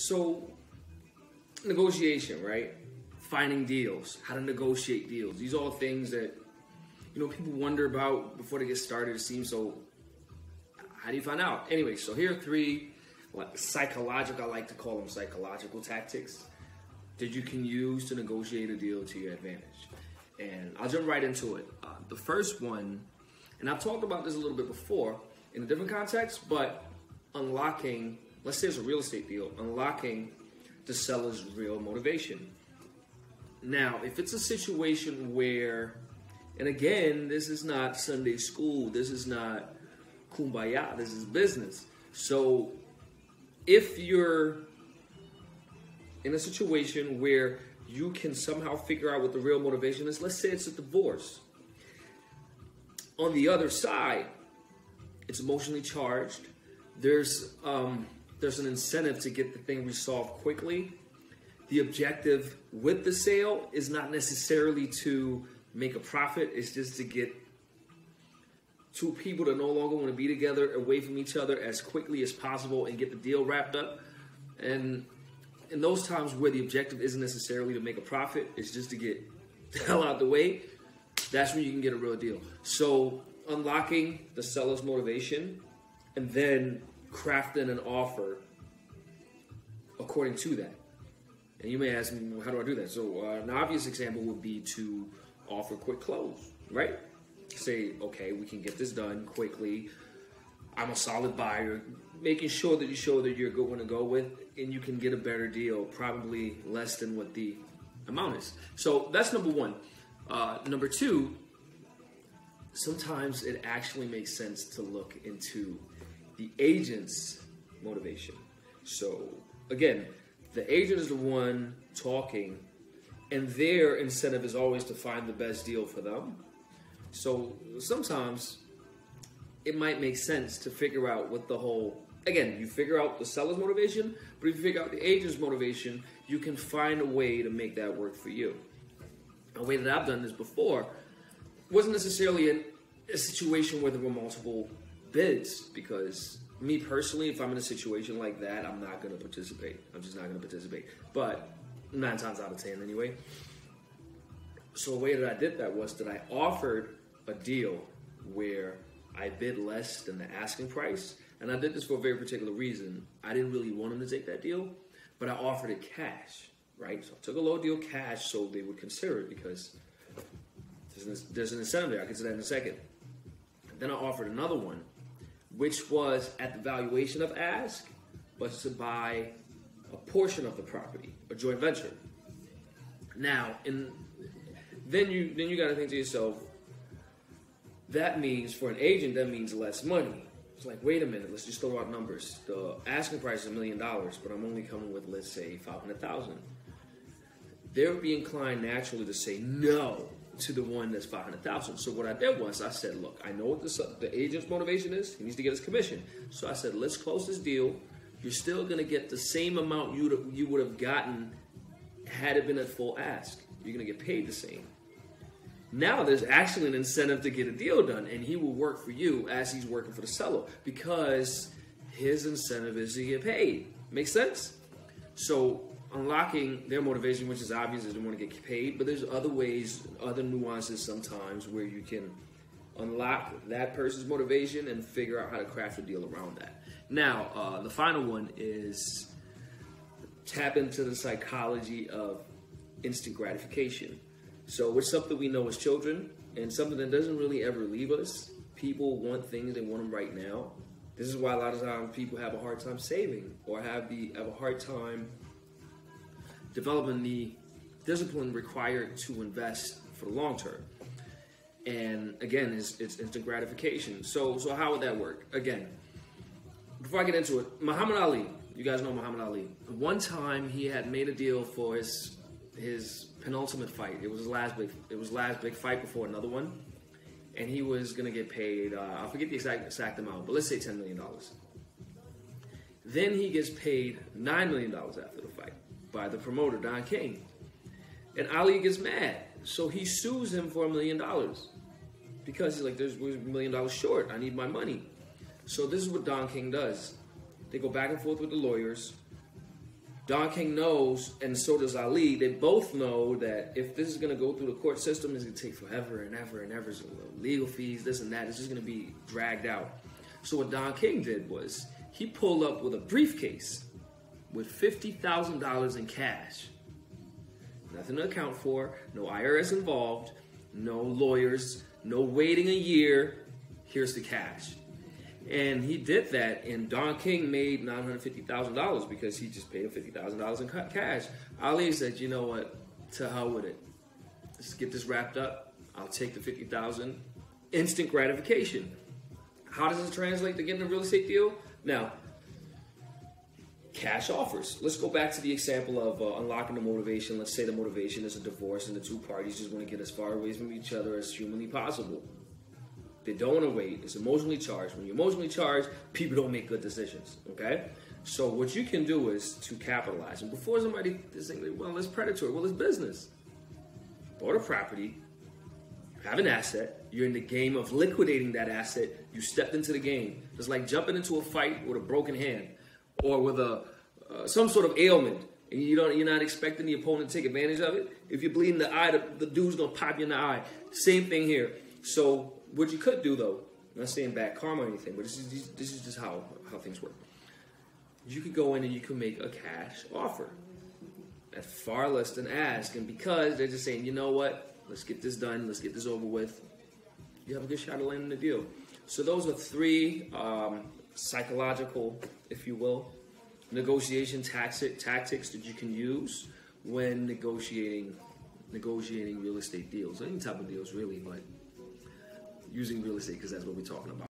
So, negotiation, right? Finding deals, how to negotiate deals. These are all things that you know people wonder about before they get started. It seems so. How do you find out? Anyway, so here are three like psychological. I like to call them psychological tactics that you can use to negotiate a deal to your advantage. And I'll jump right into it. Uh, the first one, and I've talked about this a little bit before in a different context, but unlocking, let's say it's a real estate deal, unlocking the seller's real motivation. Now, if it's a situation where, and again, this is not Sunday school, this is not kumbaya, this is business. So if you're in a situation where you can somehow figure out what the real motivation is, let's say it's a divorce. On the other side, it's emotionally charged. There's um, there's an incentive to get the thing resolved quickly. The objective with the sale is not necessarily to make a profit. It's just to get two people that no longer want to be together away from each other as quickly as possible and get the deal wrapped up. And in those times where the objective isn't necessarily to make a profit, it's just to get the hell out the way, that's when you can get a real deal. So unlocking the seller's motivation and then crafting an offer according to that. And you may ask me, well, how do I do that? So uh, an obvious example would be to offer quick close, right? Say, okay, we can get this done quickly. I'm a solid buyer, making sure that you show that you're a good one to go with, and you can get a better deal, probably less than what the amount is. So that's number one. Uh, number two, sometimes it actually makes sense to look into the agent's motivation. So again, the agent is the one talking, and their incentive is always to find the best deal for them. So sometimes it might make sense to figure out what the whole again you figure out the seller's motivation but if you figure out the agent's motivation you can find a way to make that work for you a way that i've done this before wasn't necessarily in a situation where there were multiple bids because me personally if i'm in a situation like that i'm not going to participate i'm just not going to participate but nine times out of ten anyway so the way that i did that was that i offered a deal where I bid less than the asking price, and I did this for a very particular reason. I didn't really want them to take that deal, but I offered it cash, right? So I took a low deal cash so they would consider it because there's an, there's an incentive there. I'll get to that in a second. Then I offered another one, which was at the valuation of ask, but to buy a portion of the property, a joint venture. Now, in then you then you got to think to yourself, that means for an agent that means less money. It's like, wait a minute, let's just throw out numbers. The asking price is a million dollars, but I'm only coming with let's say five hundred thousand. They would be inclined naturally to say no to the one that's five hundred thousand. So what I did was I said, look, I know what the, the agent's motivation is. He needs to get his commission. So I said, let's close this deal. You're still going to get the same amount you you would have gotten had it been at full ask. You're going to get paid the same. Now there's actually an incentive to get a deal done, and he will work for you as he's working for the seller because his incentive is to get paid. Makes sense? So unlocking their motivation, which is obvious, is they want to get paid, but there's other ways, other nuances sometimes where you can unlock that person's motivation and figure out how to craft a deal around that. Now, uh, the final one is tap into the psychology of instant gratification. So it's something we know as children and something that doesn't really ever leave us. People want things, they want them right now. This is why a lot of times people have a hard time saving or have the have a hard time developing the discipline required to invest for the long term. And again, it's, it's instant gratification. So so how would that work? Again, before I get into it, Muhammad Ali, you guys know Muhammad Ali. One time he had made a deal for his his penultimate fight. It was his last big. It was last big fight before another one, and he was gonna get paid. Uh, I forget the exact exact amount, but let's say ten million dollars. Then he gets paid nine million dollars after the fight by the promoter Don King, and Ali gets mad, so he sues him for a million dollars because he's like, "There's a million dollars short. I need my money." So this is what Don King does. They go back and forth with the lawyers. Don King knows, and so does Ali. They both know that if this is going to go through the court system, it's going to take forever and ever and ever. Legal fees, this and that. It's just going to be dragged out. So what Don King did was he pulled up with a briefcase with fifty thousand dollars in cash. Nothing to account for. No IRS involved. No lawyers. No waiting a year. Here's the cash. And he did that, and Don King made nine hundred fifty thousand dollars because he just paid him fifty thousand dollars in cash. Ali said, "You know what? To hell with it. Let's get this wrapped up. I'll take the fifty thousand. Instant gratification. How does this translate to getting a real estate deal? Now, cash offers. Let's go back to the example of uh, unlocking the motivation. Let's say the motivation is a divorce, and the two parties just want to get as far away from each other as humanly possible. They don't want to wait. It's emotionally charged. When you're emotionally charged, people don't make good decisions. Okay? So what you can do is to capitalize. And before somebody is saying, well, it's predatory. Well, it's business. Bought a property, you have an asset. You're in the game of liquidating that asset. You stepped into the game. It's like jumping into a fight with a broken hand or with a uh, some sort of ailment, and you don't you're not expecting the opponent to take advantage of it. If you're bleeding the eye, the, the dude's gonna pop you in the eye. Same thing here. So what you could do though, I'm not saying bad karma or anything, but this is this is just how how things work. You could go in and you could make a cash offer at far less than ask, and because they're just saying, you know what, let's get this done, let's get this over with. You have a good shot of landing the deal. So those are three um, psychological, if you will, negotiation tactic, tactics that you can use when negotiating negotiating real estate deals, any type of deals really, but using real estate because that's what we're talking about.